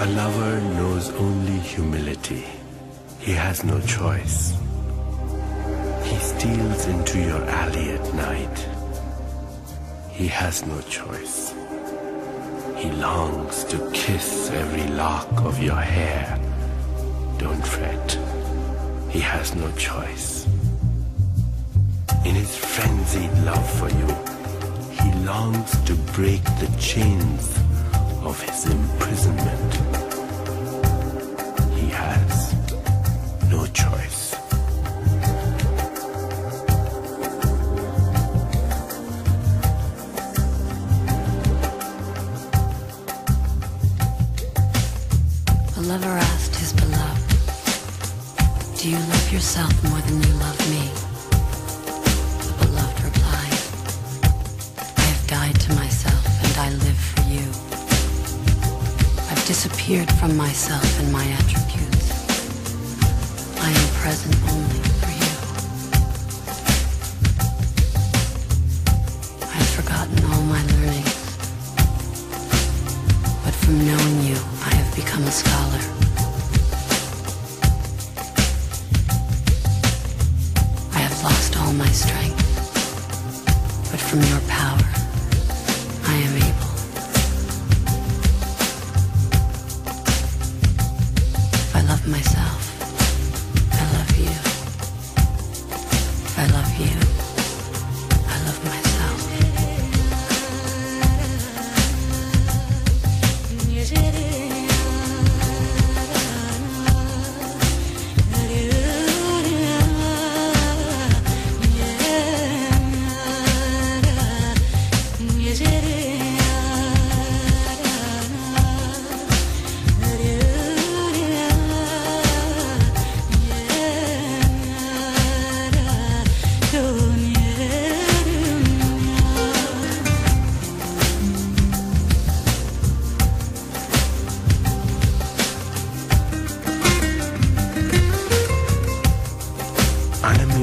A lover knows only humility. He has no choice. He steals into your alley at night. He has no choice. He longs to kiss every lock of your hair. Don't fret. He has no choice. His frenzied love for you, he longs to break the chains of his imprisonment. He has no choice. A lover asked his beloved, Do you love yourself more than you love me? Disappeared from myself and my attributes. I am present only for you. I've forgotten all my learnings. But from knowing you, I have become a scholar. I have lost all my strength. But from your power, I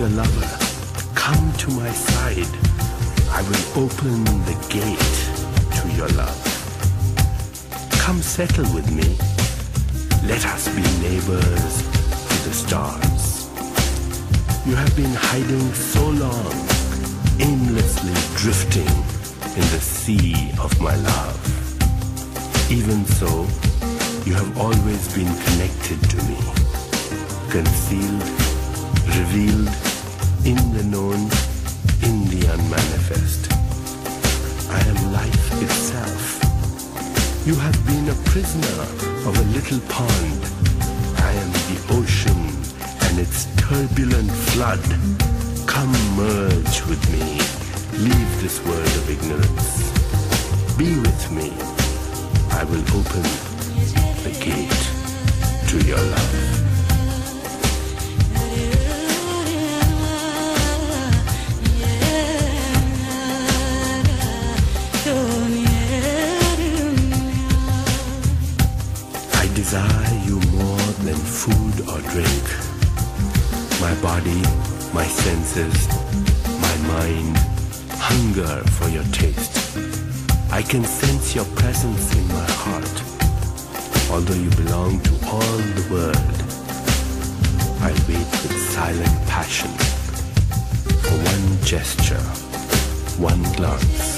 Lover. Come to my side. I will open the gate to your love. Come settle with me. Let us be neighbors to the stars. You have been hiding so long, aimlessly drifting in the sea of my love. Even so, you have always been connected to me, concealed revealed in the known, in the unmanifest. I am life itself. You have been a prisoner of a little pond. I am the ocean and its turbulent flood. Come merge with me. Leave this world of ignorance. Be with me. I will open the gate to your love. Drink. My body, my senses, my mind hunger for your taste. I can sense your presence in my heart. Although you belong to all the world, I wait with silent passion for one gesture, one glance,